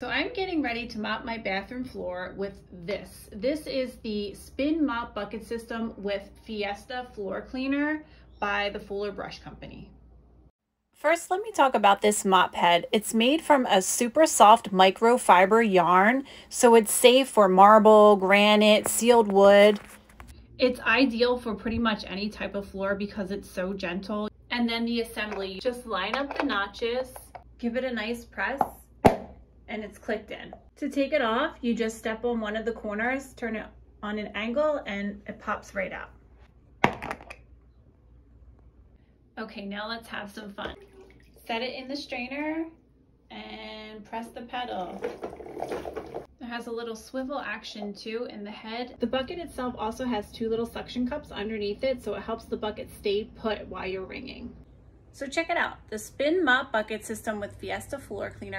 So I'm getting ready to mop my bathroom floor with this. This is the Spin Mop Bucket System with Fiesta Floor Cleaner by the Fuller Brush Company. First, let me talk about this mop head. It's made from a super soft microfiber yarn, so it's safe for marble, granite, sealed wood. It's ideal for pretty much any type of floor because it's so gentle. And then the assembly, just line up the notches, give it a nice press, and it's clicked in. To take it off, you just step on one of the corners, turn it on an angle, and it pops right out. Okay, now let's have some fun. Set it in the strainer and press the pedal. It has a little swivel action too in the head. The bucket itself also has two little suction cups underneath it so it helps the bucket stay put while you're wringing. So check it out, the Spin Mop Bucket System with Fiesta Floor Cleaner